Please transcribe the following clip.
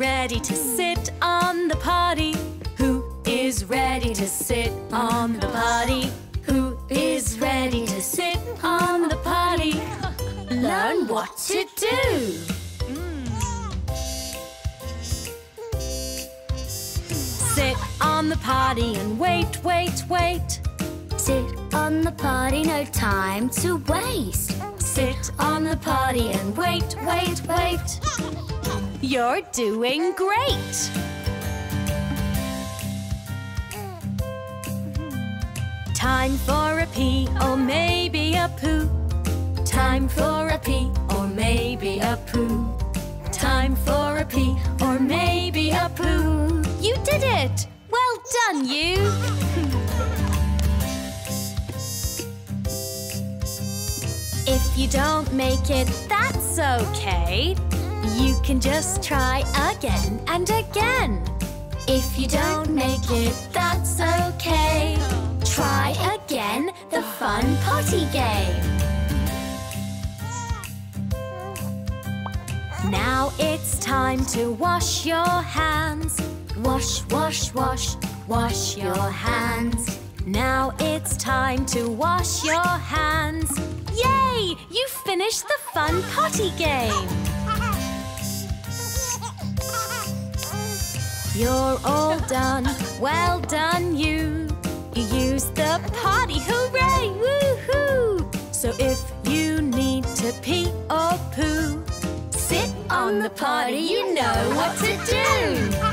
ready to sit on the potty? Who is ready to sit on the potty? Who is ready to sit on the potty? Learn what to do. Sit on the potty and wait, wait, wait. Sit on the potty, no time to waste. Sit on the potty and wait, wait, wait. You're doing great. Time for a pee or maybe a poo. Time for a pee or maybe a poo. Time for a pee or maybe a poo. You did it! Well done, you! If you don't make it, that's okay. You can just try again and again. If you don't make it, that's okay. Try again the fun potty game. Now it's time to wash your hands. Wash, wash, wash, wash your hands. Now it's time to wash your hands. Finished the fun potty game. You're all done. Well done, you. You used the potty. Hooray! Woohoo! So if you need to pee or poo, sit on the potty. You know what to do.